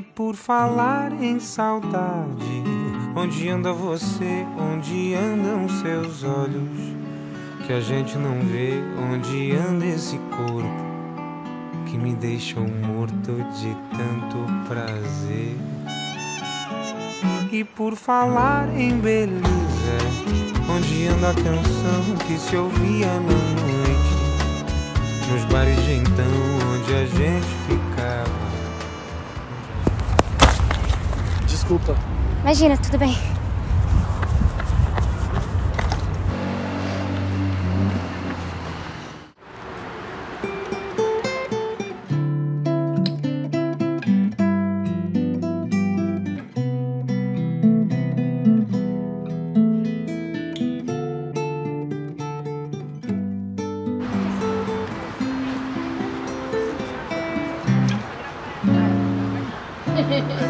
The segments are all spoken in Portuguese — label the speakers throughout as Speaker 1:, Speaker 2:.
Speaker 1: por falar em saudade, onde anda você? Onde andam seus olhos? Que a gente não vê onde anda esse corpo que me deixou morto de tanto prazer. E por falar em beleza, onde anda a canção que se ouvia na noite, nos bares de então, onde a gente
Speaker 2: Desculpa.
Speaker 3: Imagina, tudo bem.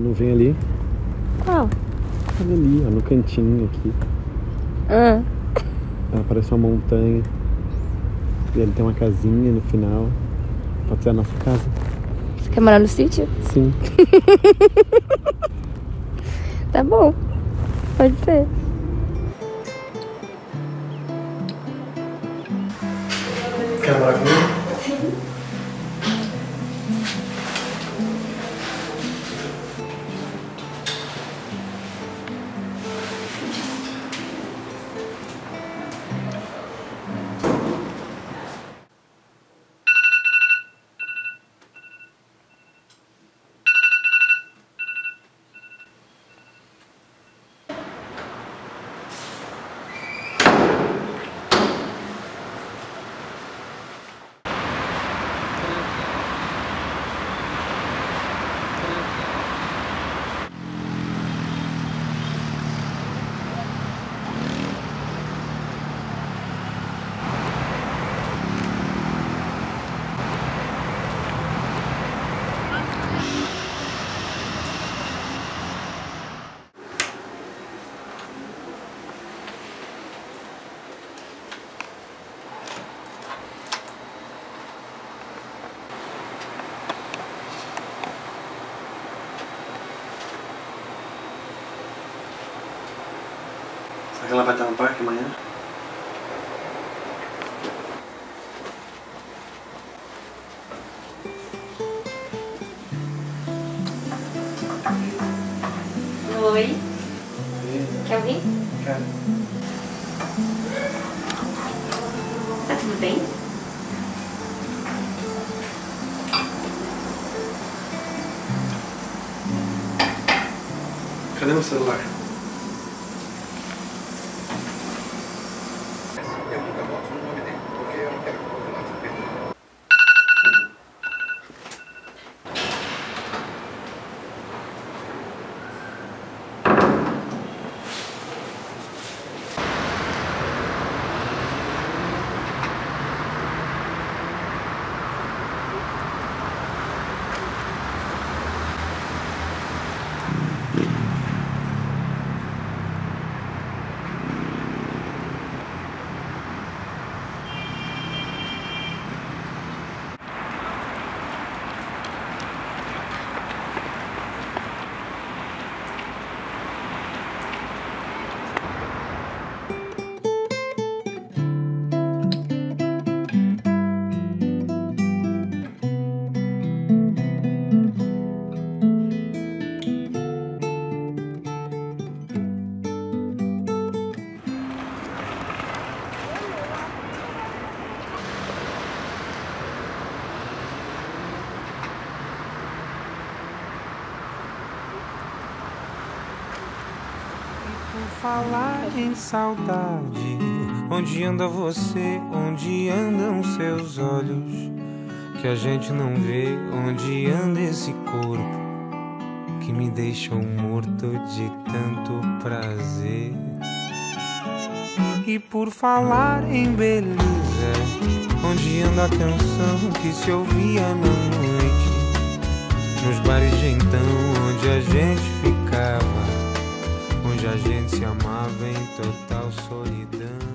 Speaker 2: nuvem ali.
Speaker 3: Qual?
Speaker 2: Olha ali, ó, no cantinho aqui.
Speaker 3: Ah,
Speaker 2: Ela parece uma montanha. E ali tem uma casinha no final. Pode ser a nossa casa.
Speaker 3: você quer morar no sítio?
Speaker 2: Sim.
Speaker 3: Tá bom. Pode ser.
Speaker 2: Quer morar comigo? Ela vai estar no parque amanhã?
Speaker 3: Oi. Quer ouvir?
Speaker 2: Cara.
Speaker 3: Tá tudo bem?
Speaker 2: Cadê meu celular?
Speaker 1: Falar em saudade, onde anda você, onde andam seus olhos? Que a gente não vê onde anda esse corpo que me deixou morto de tanto prazer. E por falar em beleza, onde anda a canção que se ouvia na noite? Nos bares de então, onde a gente ficava, onde a gente se amava em total solidão.